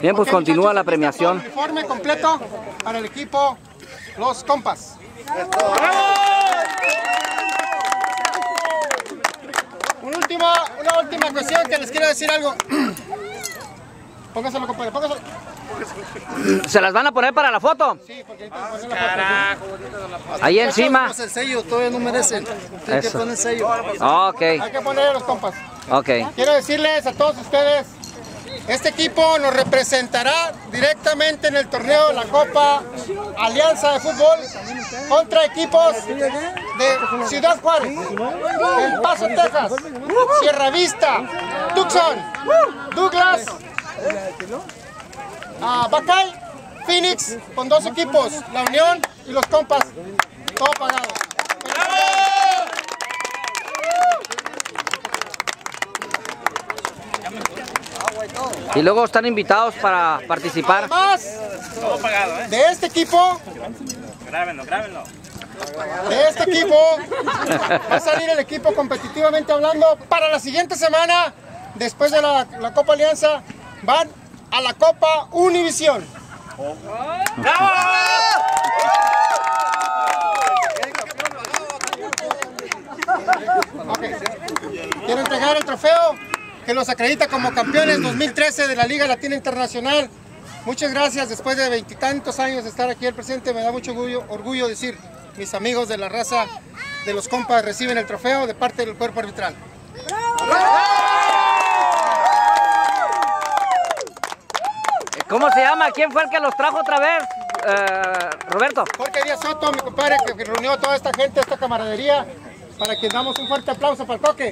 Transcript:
Bien, pues Ok, continúa la premiación. el Uniforme completo para el equipo Los Compas. Un último, una última cuestión que les quiero decir algo. Póngaselo, compadre, póngaselo. ¿Se las van a poner para la foto? Sí, porque ahorita poner la foto. Ahí encima. el sello, todavía no merecen. Tienen que poner sello. Ok, Hay que poner a los compas. ok. Quiero decirles a todos ustedes, este equipo nos representará directamente en el torneo de la Copa Alianza de Fútbol contra equipos de Ciudad Juárez, El Paso, Texas, Sierra Vista, Tucson, Douglas, ah, Bacay, Phoenix, con dos equipos, La Unión y los compas, todo pagado. Y luego están invitados para participar. Además de este equipo, Grábenlo, grábenlo. de este equipo va a salir el equipo competitivamente hablando para la siguiente semana, después de la, la Copa Alianza, van a la Copa Univisión. Ok. Quiero entregar el trofeo que los acredita como campeones 2013 de la Liga Latina Internacional. Muchas gracias, después de veintitantos años de estar aquí el presente, me da mucho orgullo, orgullo decir, mis amigos de la raza de los compas reciben el trofeo de parte del cuerpo arbitral. ¿Cómo se llama? ¿Quién fue el que los trajo otra vez? Eh, Roberto. Jorge Díaz Soto, mi compadre, que que reunió a toda esta gente, esta camaradería, para que damos un fuerte aplauso para el Coque.